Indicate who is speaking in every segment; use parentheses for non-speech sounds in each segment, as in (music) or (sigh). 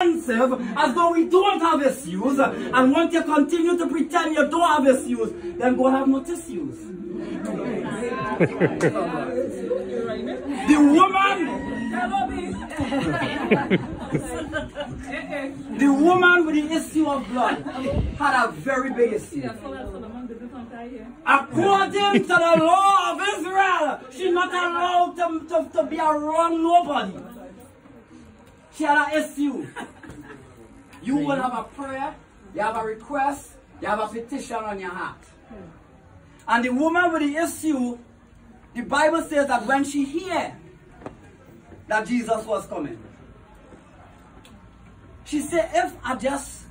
Speaker 1: as though we don't have issues and want to continue to pretend you don't have issues, then God have no issues. the woman the woman with the issue of blood had a very big issue. According to the law of Israel, she's not allowed to, to, to be around nobody. She had an issue. You will have a prayer, you have a request, you have a petition on your heart. Hmm. And the woman with the issue, the Bible says that when she hear that Jesus was coming, she said, if I just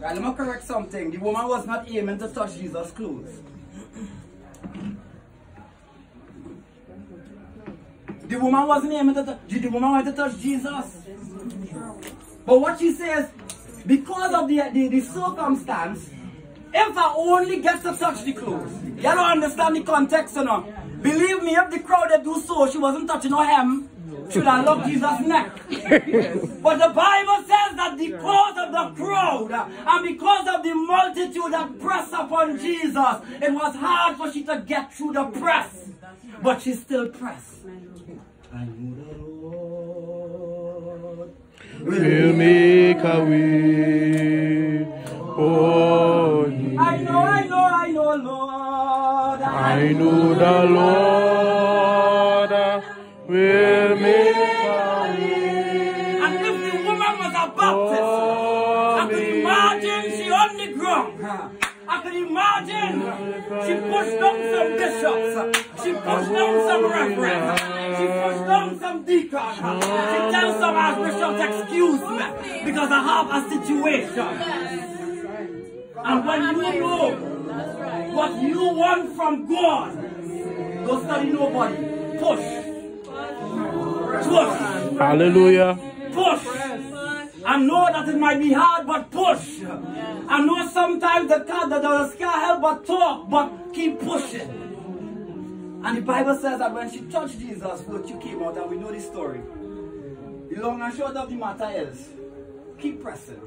Speaker 1: Right, let me correct something. The woman was not aiming to touch Jesus' clothes. The woman wasn't aiming to touch. The woman wanted to touch Jesus. But what she says, because of the, the, the circumstance, if I only get to touch the clothes, you don't understand the context, you know. Believe me, if the crowd had do so, she wasn't touching her hem, should have loved Jesus' neck. (laughs) but the Bible says that because of the crowd and because of the multitude that pressed upon Jesus, it was hard for she to get through the press. But she still pressed. I know the Lord
Speaker 2: will make a way. Oh,
Speaker 1: I know, I know, I know, Lord.
Speaker 2: I know the Lord will make a way.
Speaker 1: And if the woman was a Baptist, I oh, could imagine she on the ground. Could imagine she pushed down some bishops. She pushed down some reverends. She pushed down some deacons. She tells some archbishops, excuse me, because I have a situation. And when you know what you want from God, don't study nobody. Push. Push.
Speaker 2: Hallelujah.
Speaker 1: Push. I know that it might be hard, but push. I know sometimes the that does can't help but talk, but keep pushing. And the Bible says that when she touched Jesus, what you came out, and we know the story. The long and short of the matter is, keep pressing,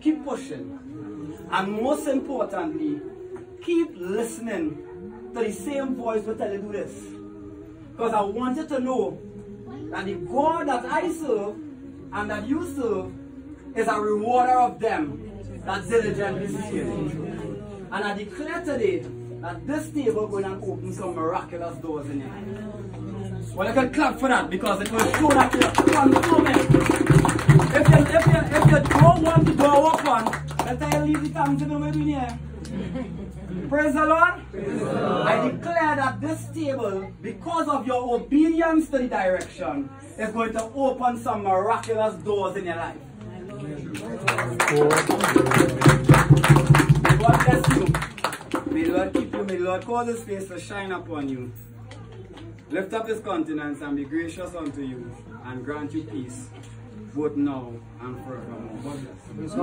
Speaker 1: keep pushing, and most importantly, keep listening to the same voice will tell you do this. Because I want you to know that the God that I serve and that you serve is a rewarder of them that diligently seek Him. And I declare today that this table going to open some miraculous doors in here. Well, I can clap for that because it will show that you're consuming. If you, if you, if you don't want the door open, let I leave the thanksgiving we're doing here. Praise the Lord. I declare that this table, because of your obedience to the direction, is going to open some miraculous doors in your life. God bless you. May the Lord keep you. May the Lord cause his face to shine upon you. Lift up his countenance and be gracious unto you, and grant you peace, both now and forevermore. God bless.